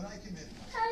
When I come in,